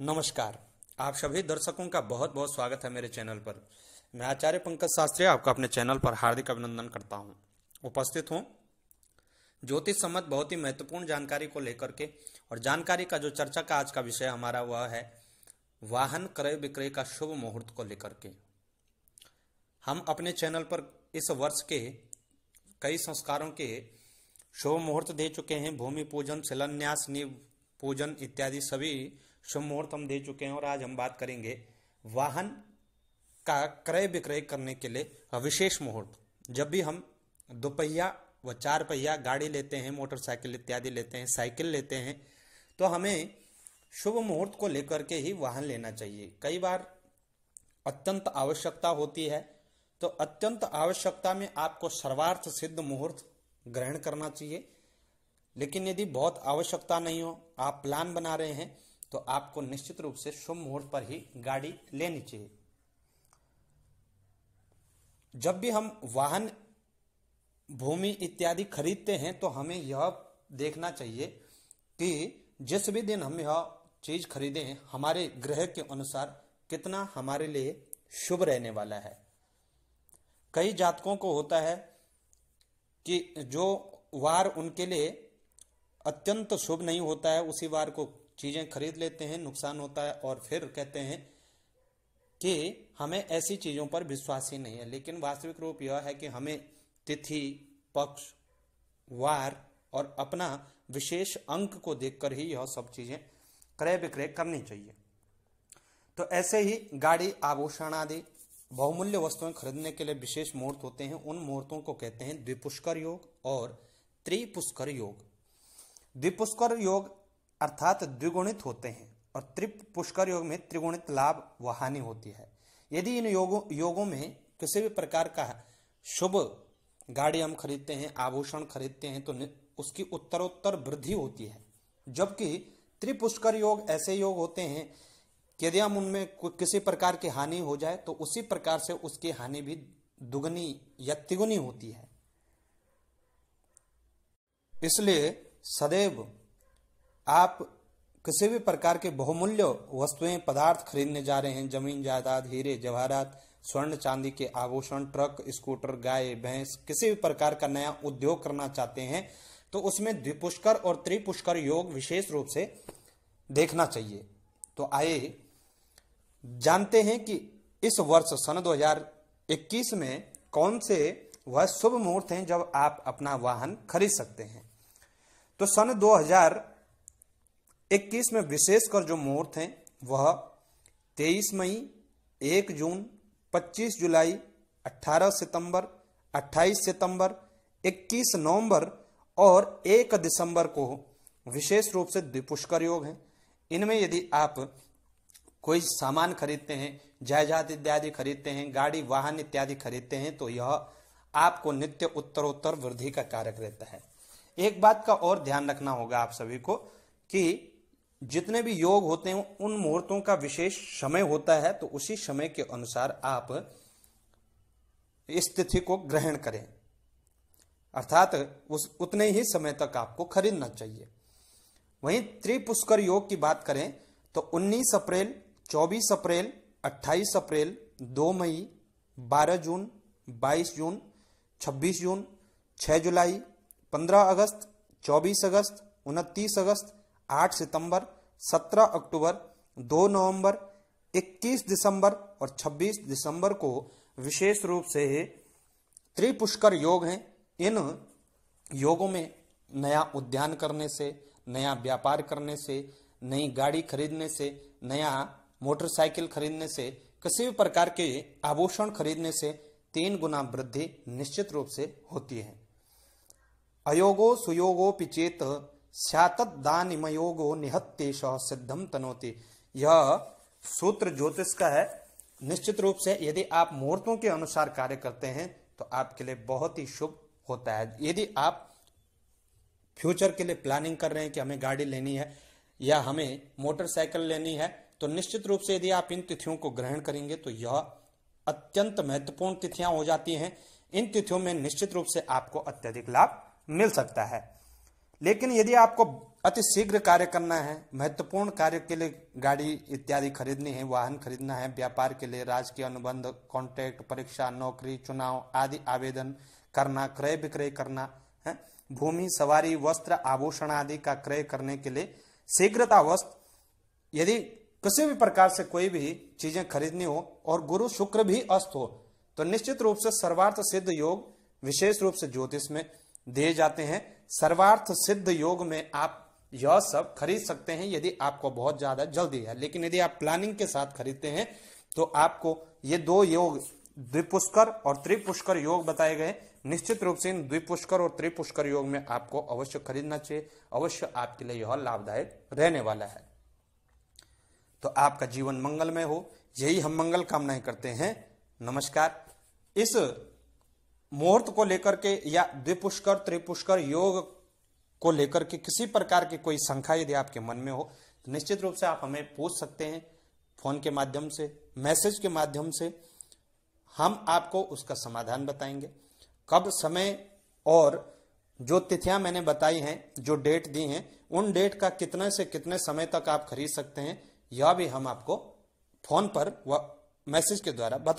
नमस्कार। आप सभी दर्शकों का बहुत बहुत स्वागत है मेरे चैनल पर। मैं आचार्य पंकज शास्त्री आपका अपने चैनल पर हार्दिक अभिनंदन करता हूँ। उपस्थित हूँ ज्योतिष सम्मत बहुत ही महत्वपूर्ण जानकारी को लेकर के और जानकारी का जो चर्चा का आज का विषय हमारा वह है वाहन क्रय विक्रय का शुभ मुहूर्त को लेकर के। हम अपने चैनल पर इस वर्ष के कई संस्कारों के शुभ मुहूर्त दे चुके हैं। भूमि पूजन, शिलान्यास, नीव पूजन इत्यादि सभी शुभ मुहूर्त हम दे चुके हैं और आज हम बात करेंगे वाहन का क्रय विक्रय करने के लिए विशेष मुहूर्त। जब भी हम दोपहिया व चार पहिया गाड़ी लेते हैं, मोटरसाइकिल इत्यादि लेते हैं, साइकिल लेते हैं तो हमें शुभ मुहूर्त को लेकर के ही वाहन लेना चाहिए। कई बार अत्यंत आवश्यकता होती है तो अत्यंत आवश्यकता में आपको सर्वार्थ सिद्ध मुहूर्त ग्रहण करना चाहिए। लेकिन यदि बहुत आवश्यकता नहीं हो, आप प्लान बना रहे हैं तो आपको निश्चित रूप से शुभ मुहूर्त पर ही गाड़ी लेनी चाहिए। जब भी हम वाहन, भूमि इत्यादि खरीदते हैं तो हमें यह देखना चाहिए कि जिस भी दिन हम यह चीज़ खरीदे हमारे ग्रह के अनुसार कितना हमारे लिए शुभ रहने वाला है। कई जातकों को होता है कि जो वार उनके लिए अत्यंत शुभ नहीं होता है, उसी वार को चीज़ें खरीद लेते हैं, नुकसान होता है और फिर कहते हैं कि हमें ऐसी चीज़ों पर विश्वास ही नहीं है। लेकिन वास्तविक रूप यह है कि हमें तिथि, पक्ष, वार और अपना विशेष अंक को देखकर ही यह सब चीज़ें क्रय विक्रय करनी चाहिए। तो ऐसे ही गाड़ी आभूषण आदि, बहुमूल्य वस्तुएँ खरीदने के लिए विशेष मुहूर्त होते हैं। उन मुहूर्तों को कहते हैं द्विपुष्कर योग और त्रिपुष्कर योग। द्विपुष्कर योग अर्थात द्विगुणित होते हैं और त्रिपुष्कर योग में त्रिगुणित लाभ व हानि होती है। यदि इन योगों योगों में किसी भी प्रकार का शुभ गाड़ी हम खरीदते हैं, आभूषण खरीदते हैं तो उसकी उत्तरोत्तर वृद्धि होती है। जबकि त्रिपुष्कर योग ऐसे योग होते हैं कि यदि हम उनमें किसी प्रकार की हानि हो जाए तो उसी प्रकार से उसकी हानि भी दुगनी या तिगुनी होती है। इसलिए सदैव आप किसी भी प्रकार के बहुमूल्य वस्तुएँ, पदार्थ खरीदने जा रहे हैं, ज़मीन, जायदाद, हीरे, जवाहरात, स्वर्ण, चांदी के आभूषण, ट्रक, स्कूटर, गाय, भैंस, किसी भी प्रकार का नया उद्योग करना चाहते हैं तो उसमें द्विपुष्कर और त्रिपुष्कर योग विशेष रूप से देखना चाहिए। तो आइए जानते हैं कि इस वर्ष सन 2021 में कौन से वह शुभ मुहूर्त हैं जब आप अपना वाहन खरीद सकते हैं। तो सन 2021 में विशेषकर जो मुहूर्त हैं वह 23 मई, एक जून 25 जुलाई 18 सितंबर 28 सितंबर 21 नवंबर और 1 दिसंबर को विशेष रूप से द्विपुष्कर योग हैं। इनमें यदि आप कोई सामान खरीदते हैं जायदाद इत्यादि खरीदते हैं, गाड़ी, वाहन इत्यादि खरीदते हैं तो यह आपको नित्य उत्तरोत्तर वृद्धि का कारक रहता है। एक बात का और ध्यान रखना होगा आप सभी को कि जितने भी योग होते हैं, उन मुहूर्तों का विशेष समय होता है तो उसी समय के अनुसार आप इस तिथि को ग्रहण करें। अर्थात उस, उतने ही समय तक आपको खरीदना चाहिए। वहीं त्रिपुष्कर योग की बात करें तो 19 अप्रैल 24 अप्रैल 28 अप्रैल 2 मई 12 जून 22 जून 26 जून 6 जुलाई 15 अगस्त 24 अगस्त 29 अगस्त 8 सितंबर 17 अक्टूबर 2 नवंबर 21 दिसंबर और 26 दिसंबर को विशेष रूप से त्रिपुष्कर योग हैं। इन योगों में नया उद्यान करने से, नया व्यापार करने से, नई गाड़ी खरीदने से, नया मोटरसाइकिल खरीदने से, किसी भी प्रकार के आभूषण खरीदने से तीन गुना वृद्धि निश्चित रूप से होती है। अयोगो सुयोगो पिचेत स्यातत दानिमयोगो निहत्येश सिद्धम तनोति। यह सूत्र ज्योतिष का है। निश्चित रूप से यदि आप मुहूर्तों के अनुसार कार्य करते हैं तो आपके लिए बहुत ही शुभ होता है। यदि आप फ्यूचर के लिए प्लानिंग कर रहे हैं कि हमें गाड़ी लेनी है या हमें मोटरसाइकिल लेनी है तो निश्चित रूप से यदि आप इन तिथियों को ग्रहण करेंगे तो यह अत्यंत महत्वपूर्ण तिथियाँ हो जाती हैं। इन तिथियों में निश्चित रूप से आपको अत्यधिक लाभ मिल सकता है। लेकिन यदि आपको अति शीघ्र कार्य करना है, महत्वपूर्ण कार्य के लिए गाड़ी इत्यादि खरीदनी है, वाहन खरीदना है, व्यापार के लिए राजकीय अनुबंध कॉन्ट्रैक्ट परीक्षा, नौकरी, चुनाव आदि आवेदन करना, क्रय विक्रय करना, है, भूमि, सवारी, वस्त्र, आभूषण आदि का क्रय करने के लिए शीघ्रतावस्त यदि किसी भी प्रकार से कोई भी चीज़ें खरीदनी हो और गुरु शुक्र भी अस्त हो तो निश्चित रूप से सर्वार्थ सिद्ध योग विशेष रूप से ज्योतिष में दिए जाते हैं। सर्वार्थ सिद्ध योग में आप यह सब खरीद सकते हैं यदि आपको बहुत ज़्यादा जल्दी है। लेकिन यदि आप प्लानिंग के साथ खरीदते हैं तो आपको ये दो योग, द्विपुष्कर और त्रिपुष्कर योग बताए गए। निश्चित रूप से इन द्विपुष्कर और त्रिपुष्कर योग में आपको अवश्य खरीदना चाहिए। अवश्य आपके लिए यह लाभदायक रहने वाला है। तो आपका जीवन मंगलमय हो। यही हम मंगल कामनाएँ करते हैं। नमस्कार। इस मुहूर्त को लेकर के या द्विपुष्कर, त्रिपुष्कर, योग को लेकर के किसी प्रकार की कोई शंका यदि आपके मन में हो तो निश्चित रूप से आप हमें पूछ सकते हैं फ़ोन के माध्यम से, मैसेज के माध्यम से। हम आपको उसका समाधान बताएँगे। कब, समय और जो तिथियाँ मैंने बताई हैं, जो डेट दी हैं, उन डेट का कितने से कितने समय तक आप खरीद सकते हैं, यह भी हम आपको फ़ोन पर व मैसेज के द्वारा बता